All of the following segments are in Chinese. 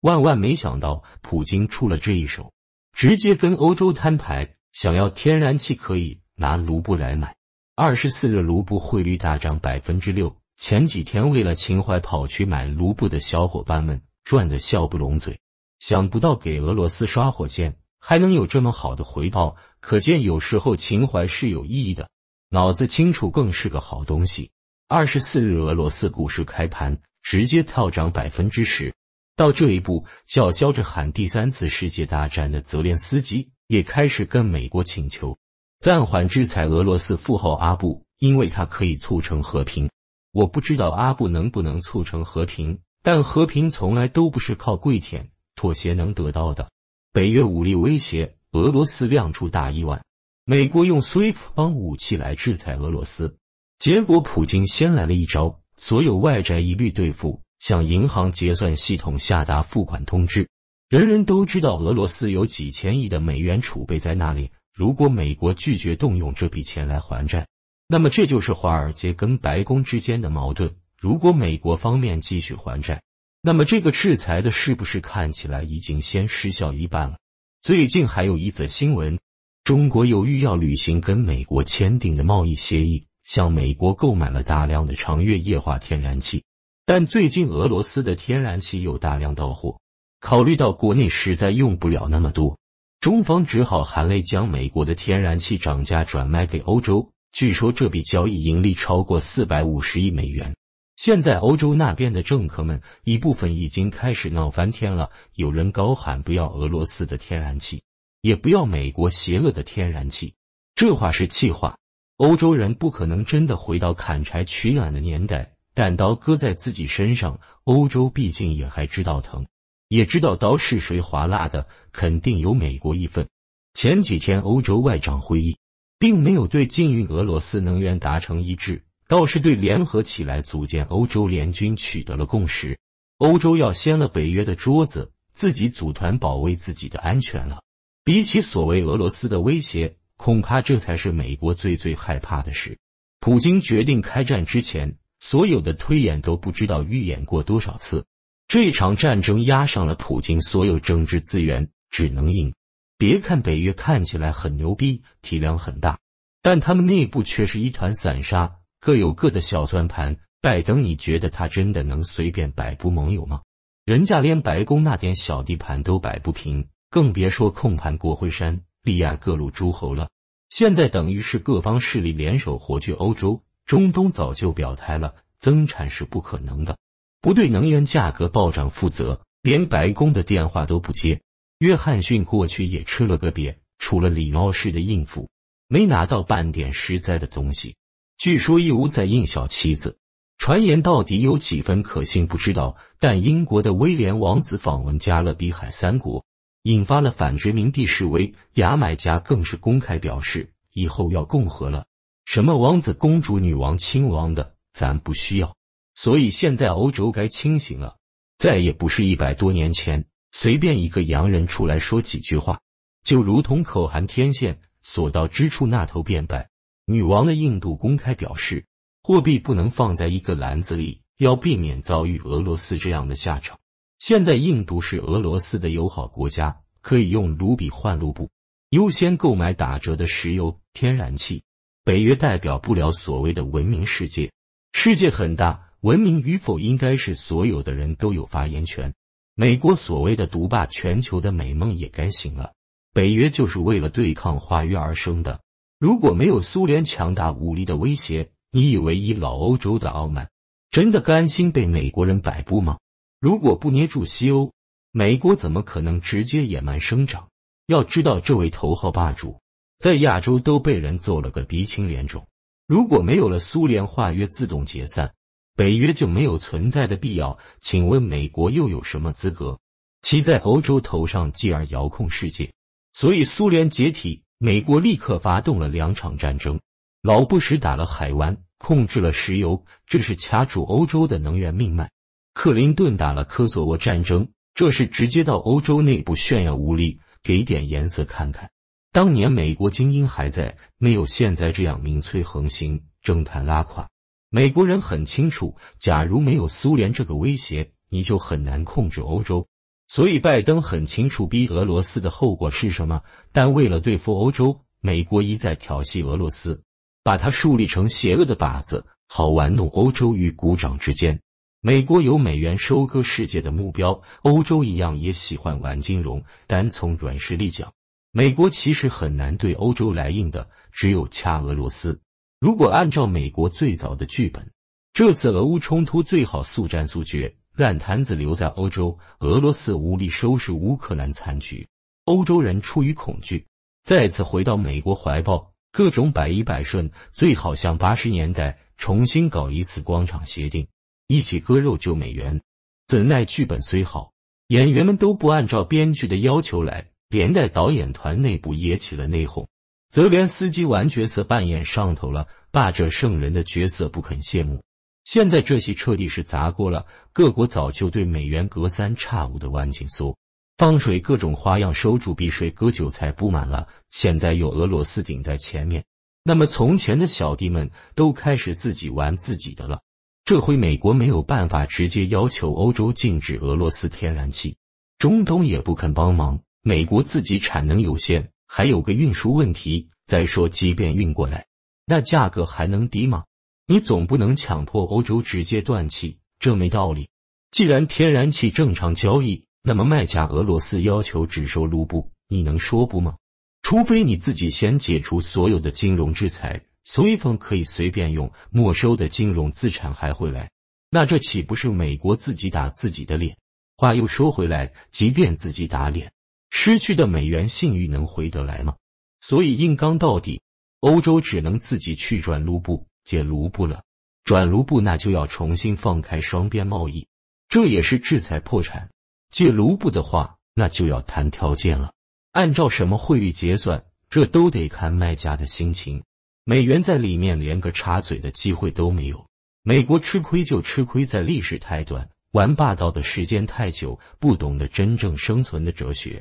万万没想到，普京出了这一手，直接跟欧洲摊牌，想要天然气可以拿卢布来买。二十四日，卢布汇率大涨百分之六。前几天为了情怀跑去买卢布的小伙伴们赚得笑不拢嘴。想不到给俄罗斯刷火箭还能有这么好的回报，可见有时候情怀是有意义的。脑子清楚更是个好东西。二十四日，俄罗斯股市开盘直接跳涨百分之十。到这一步，叫嚣着喊第三次世界大战的泽连斯基也开始跟美国请求暂缓制裁俄罗斯富豪阿布，因为他可以促成和平。我不知道阿布能不能促成和平，但和平从来都不是靠跪舔妥协能得到的。北约武力威胁俄罗斯，亮出大伊万，美国用 SWIFT 帮武器来制裁俄罗斯，结果普京先来了一招，所有外债一律兑付。向银行结算系统下达付款通知。人人都知道俄罗斯有几千亿的美元储备在那里。如果美国拒绝动用这笔钱来还债，那么这就是华尔街跟白宫之间的矛盾。如果美国方面继续还债，那么这个制裁的是不是看起来已经先失效一半了？最近还有一则新闻，中国由于要履行跟美国签订的贸易协议，向美国购买了大量的长月液化天然气。但最近俄罗斯的天然气又大量到货，考虑到国内实在用不了那么多，中方只好含泪将美国的天然气涨价转卖给欧洲。据说这笔交易盈利超过四百五十亿美元。现在欧洲那边的政客们一部分已经开始闹翻天了，有人高喊不要俄罗斯的天然气，也不要美国邪恶的天然气。这话是气话，欧洲人不可能真的回到砍柴取暖的年代。但刀割在自己身上，欧洲毕竟也还知道疼，也知道刀是谁划拉的，肯定有美国一份。前几天欧洲外长会议，并没有对禁运俄罗斯能源达成一致，倒是对联合起来组建欧洲联军取得了共识。欧洲要掀了北约的桌子，自己组团保卫自己的安全了。比起所谓俄罗斯的威胁，恐怕这才是美国最最害怕的事。普京决定开战之前。所有的推演都不知道预演过多少次，这场战争压上了普京所有政治资源，只能赢。别看北约看起来很牛逼，体量很大，但他们内部却是一团散沙，各有各的小算盘。拜登，你觉得他真的能随便摆布盟友吗？人家连白宫那点小地盘都摆不平，更别说控盘国会山、利亚各路诸侯了。现在等于是各方势力联手活聚欧洲。中东早就表态了，增产是不可能的，不对能源价格暴涨负责，连白宫的电话都不接。约翰逊过去也吃了个瘪，除了礼貌式的应付，没拿到半点实在的东西。据说义乌在印小妻子，传言到底有几分可信不知道。但英国的威廉王子访问加勒比海三国，引发了反殖民地示威，牙买加更是公开表示以后要共和了。什么王子、公主、女王、亲王的，咱不需要。所以现在欧洲该清醒了，再也不是一百多年前随便一个洋人出来说几句话，就如同口含天线，所到之处那头便拜。女王的印度公开表示，货币不能放在一个篮子里，要避免遭遇俄罗斯这样的下场。现在印度是俄罗斯的友好国家，可以用卢比换卢布，优先购买打折的石油、天然气。北约代表不了所谓的文明世界，世界很大，文明与否应该是所有的人都有发言权。美国所谓的独霸全球的美梦也该醒了。北约就是为了对抗华约而生的，如果没有苏联强大武力的威胁，你以为以老欧洲的傲慢，真的甘心被美国人摆布吗？如果不捏住西欧，美国怎么可能直接野蛮生长？要知道，这位头号霸主。在亚洲都被人揍了个鼻青脸肿。如果没有了苏联化约自动解散，北约就没有存在的必要。请问美国又有什么资格骑在欧洲头上继而遥控世界？所以苏联解体，美国立刻发动了两场战争。老布什打了海湾，控制了石油，这是掐住欧洲的能源命脉。克林顿打了科索沃战争，这是直接到欧洲内部炫耀武力，给点颜色看看。当年美国精英还在，没有现在这样民粹横行，政坛拉垮。美国人很清楚，假如没有苏联这个威胁，你就很难控制欧洲。所以拜登很清楚逼俄罗斯的后果是什么。但为了对付欧洲，美国一再调戏俄罗斯，把它树立成邪恶的靶子，好玩弄欧洲于股掌之间。美国有美元收割世界的目标，欧洲一样也喜欢玩金融。单从软实力讲，美国其实很难对欧洲来硬的，只有掐俄罗斯。如果按照美国最早的剧本，这次俄乌冲突最好速战速决，烂摊子留在欧洲，俄罗斯无力收拾乌克兰残局，欧洲人出于恐惧，再次回到美国怀抱，各种百依百顺，最好像八十年代重新搞一次广场协定。一起割肉救美元，怎奈剧本虽好，演员们都不按照编剧的要求来，连带导演团内部也起了内讧。泽连斯基玩角色扮演上头了，霸者圣人的角色不肯谢幕。现在这戏彻底是砸锅了。各国早就对美元隔三差五的玩紧缩、放水，各种花样收住避税、割韭菜不满了。现在有俄罗斯顶在前面，那么从前的小弟们都开始自己玩自己的了。这回美国没有办法直接要求欧洲禁止俄罗斯天然气，中东也不肯帮忙。美国自己产能有限，还有个运输问题。再说，即便运过来，那价格还能低吗？你总不能强迫欧洲直接断气，这没道理。既然天然气正常交易，那么卖家俄罗斯要求只收卢布，你能说不吗？除非你自己先解除所有的金融制裁。随风可以随便用，没收的金融资产还会来，那这岂不是美国自己打自己的脸？话又说回来，即便自己打脸，失去的美元信誉能回得来吗？所以硬刚到底，欧洲只能自己去转卢布，借卢布了。转卢布那就要重新放开双边贸易，这也是制裁破产。借卢布的话，那就要谈条件了。按照什么汇率结算，这都得看卖家的心情。美元在里面连个插嘴的机会都没有，美国吃亏就吃亏在历史太短，玩霸道的时间太久，不懂得真正生存的哲学。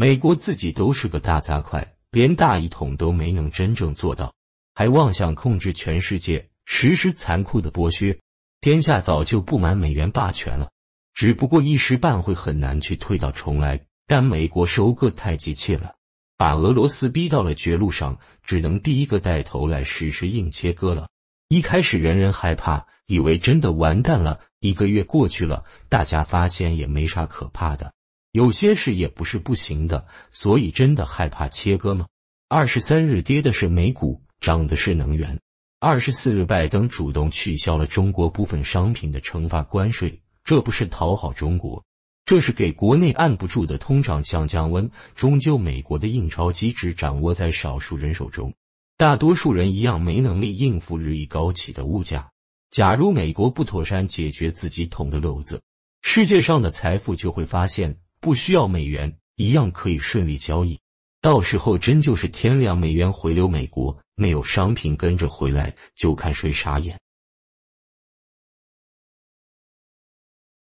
美国自己都是个大杂块，连大一统都没能真正做到，还妄想控制全世界，实施残酷的剥削，天下早就不满美元霸权了，只不过一时半会很难去推倒重来。但美国收割太急切了。把俄罗斯逼到了绝路上，只能第一个带头来实施硬切割了。一开始人人害怕，以为真的完蛋了。一个月过去了，大家发现也没啥可怕的，有些事也不是不行的。所以真的害怕切割吗？二十三日跌的是美股，涨的是能源。二十四日，拜登主动取消了中国部分商品的惩罚关税，这不是讨好中国。这是给国内按不住的通胀降降温。终究，美国的印钞机制掌握在少数人手中，大多数人一样没能力应付日益高企的物价。假如美国不妥善解决自己捅的篓子，世界上的财富就会发现不需要美元，一样可以顺利交易。到时候真就是天亮，美元回流美国，没有商品跟着回来，就看谁傻眼。